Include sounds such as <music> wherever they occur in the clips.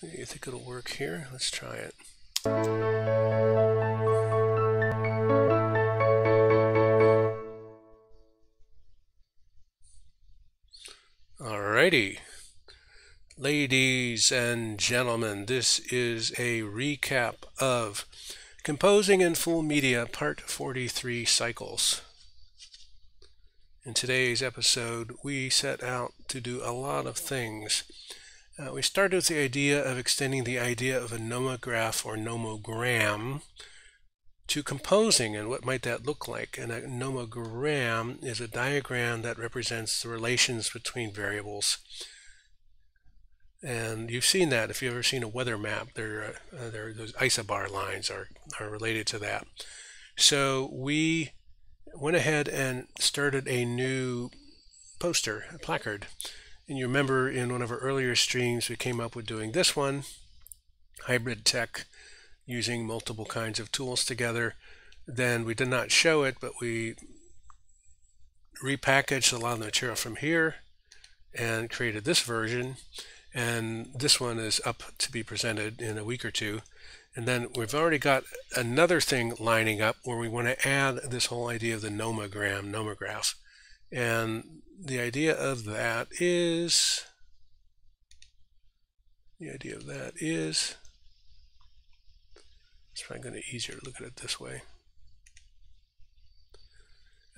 So you think it'll work here? Let's try it. Alrighty. Ladies and gentlemen, this is a recap of Composing in Full Media Part 43 Cycles. In today's episode, we set out to do a lot of things. Uh, we started with the idea of extending the idea of a nomograph or nomogram to composing and what might that look like. And a nomogram is a diagram that represents the relations between variables. And you've seen that if you've ever seen a weather map, there, uh, there those isobar lines are, are related to that. So we went ahead and started a new poster, a placard. And you remember in one of our earlier streams, we came up with doing this one, hybrid tech, using multiple kinds of tools together. Then we did not show it, but we repackaged a lot of the material from here and created this version. And this one is up to be presented in a week or two. And then we've already got another thing lining up where we want to add this whole idea of the nomogram, nomograph. And the idea of that is, the idea of that is it's probably going to be easier to look at it this way.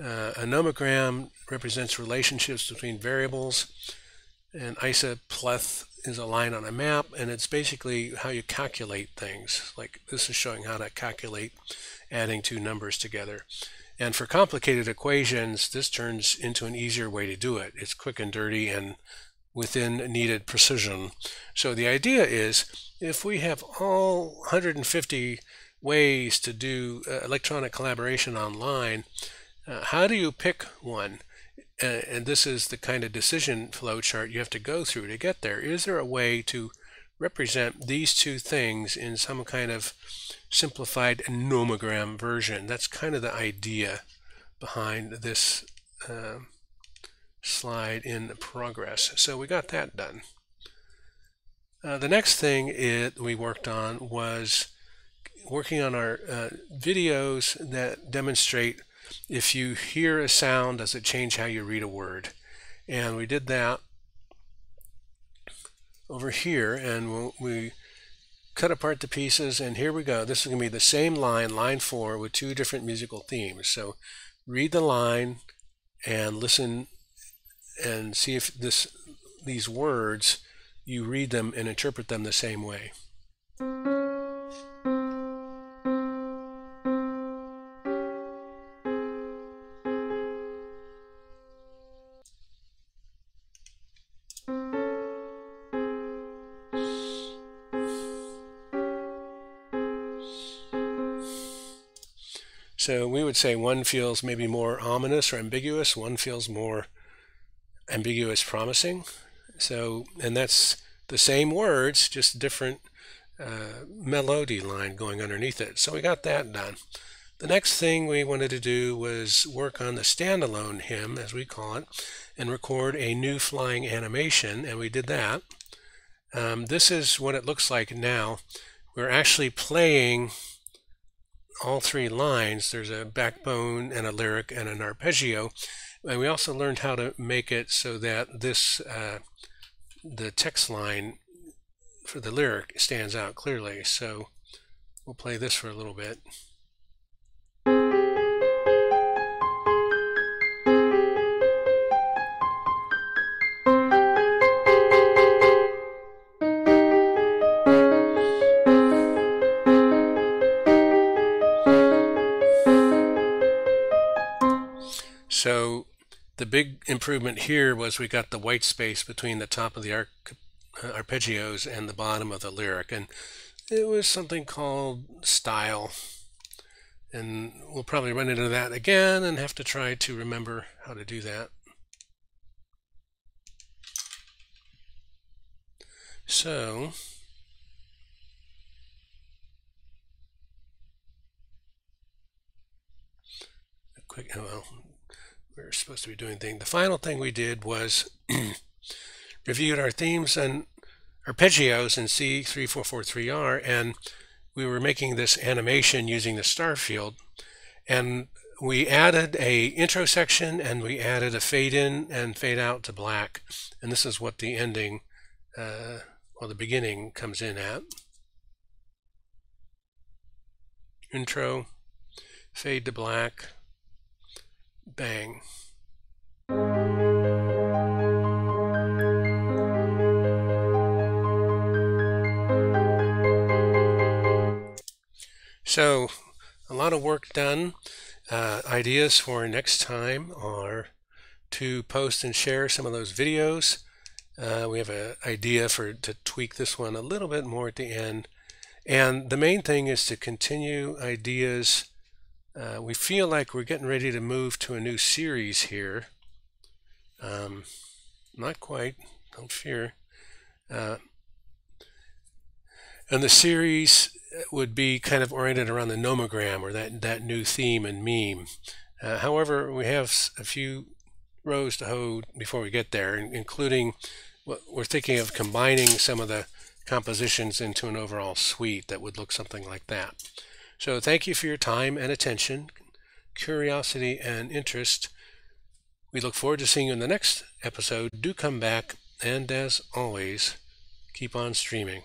Uh, a nomogram represents relationships between variables. And isopleth is a line on a map, and it's basically how you calculate things. Like this is showing how to calculate adding two numbers together. And for complicated equations, this turns into an easier way to do it. It's quick and dirty and within needed precision. So the idea is if we have all 150 ways to do uh, electronic collaboration online, uh, how do you pick one? Uh, and this is the kind of decision flow chart you have to go through to get there. Is there a way to represent these two things in some kind of simplified nomogram version? That's kind of the idea behind this uh, slide in progress. So we got that done. Uh, the next thing it, we worked on was working on our uh, videos that demonstrate if you hear a sound, does it change how you read a word? And we did that over here, and we'll, we cut apart the pieces, and here we go. This is going to be the same line, line four, with two different musical themes. So read the line and listen and see if this these words you read them and interpret them the same way. So we would say one feels maybe more ominous or ambiguous, one feels more ambiguous promising. So, and that's the same words, just different uh, melody line going underneath it. So we got that done. The next thing we wanted to do was work on the standalone hymn, as we call it, and record a new flying animation, and we did that. Um, this is what it looks like now. We're actually playing all three lines. There's a backbone and a lyric and an arpeggio. And we also learned how to make it so that this, uh, the text line for the lyric stands out clearly. So we'll play this for a little bit. So the big improvement here was we got the white space between the top of the arc, uh, arpeggios and the bottom of the lyric. And it was something called style. And we'll probably run into that again and have to try to remember how to do that. So, quick, well, we are supposed to be doing thing. The final thing we did was <clears throat> reviewed our themes and arpeggios in C3443R and we were making this animation using the star field. And we added a intro section and we added a fade in and fade out to black. And this is what the ending uh, well the beginning comes in at. Intro fade to black bang So a lot of work done. Uh, ideas for next time are to post and share some of those videos. Uh, we have an idea for to tweak this one a little bit more at the end. And the main thing is to continue ideas. Uh, we feel like we're getting ready to move to a new series here. Um, not quite, don't fear. Uh, and the series would be kind of oriented around the nomogram or that, that new theme and meme. Uh, however, we have a few rows to hoe before we get there, including what we're thinking of combining some of the compositions into an overall suite that would look something like that. So thank you for your time and attention, curiosity and interest. We look forward to seeing you in the next episode. Do come back, and as always, keep on streaming.